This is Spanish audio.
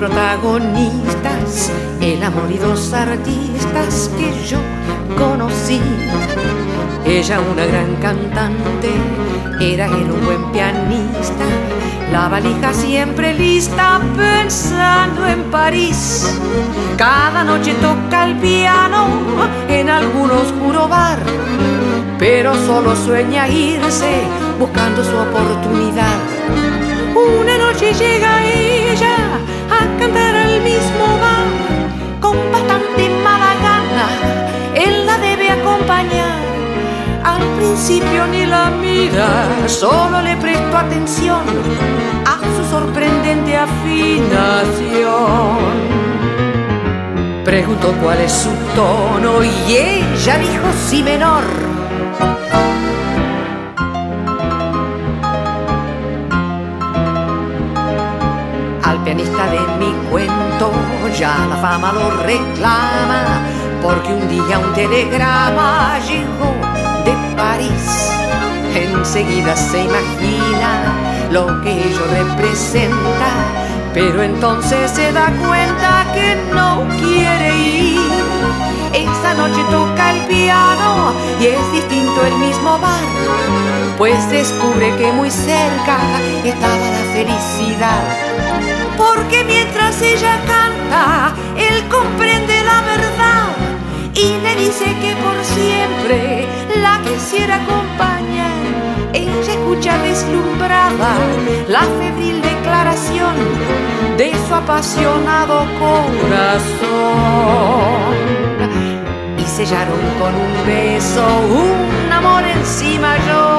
protagonistas, el amor y dos artistas que yo conocí. Ella una gran cantante, era él un buen pianista, la valija siempre lista pensando en París. Cada noche toca el piano en algún oscuro bar, pero solo sueña irse buscando su oportunidad. Una noche llega ella a cantar al mismo bar con bastante mala gana. Él la debe acompañar. Al principio ni la mira, solo le presto atención a su sorprendente afinación. Preguntó cuál es su tono y ella dijo si menor. Pianista de mi cuento ya la fama lo reclama, porque un día un telegrama llegó de París. Enseguida se imagina lo que ello representa, pero entonces se da cuenta que no quiere ir. Esa noche toca el piano y es distinto el mismo bar, pues descubre que muy cerca estaba la felicidad. Porque mientras ella canta, él comprende la verdad y le dice que por siempre la quisiera acompañar. Ella escucha deslumbrada la febril declaración de su apasionado corazón. Y sellaron con un beso un amor encima yo